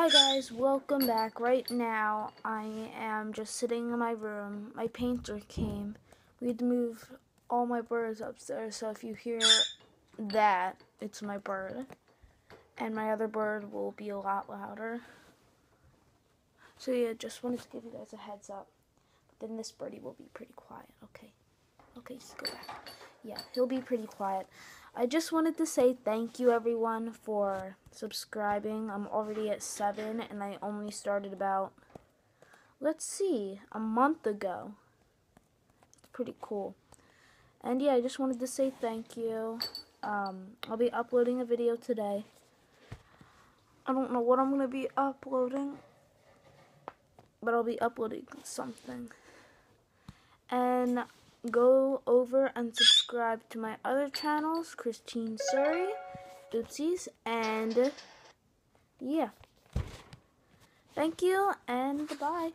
Hi guys, welcome back. Right now, I am just sitting in my room. My painter came. We had to move all my birds upstairs, so if you hear that, it's my bird. And my other bird will be a lot louder. So yeah, just wanted to give you guys a heads up. But then this birdie will be pretty quiet, okay? Okay, so go back. Yeah, he'll be pretty quiet. I just wanted to say thank you everyone for subscribing. I'm already at seven and I only started about, let's see, a month ago. It's pretty cool. And yeah, I just wanted to say thank you. Um, I'll be uploading a video today. I don't know what I'm going to be uploading, but I'll be uploading something. And go over and subscribe to my other channels, Christine Surrey, Oopsies, and yeah. Thank you and goodbye.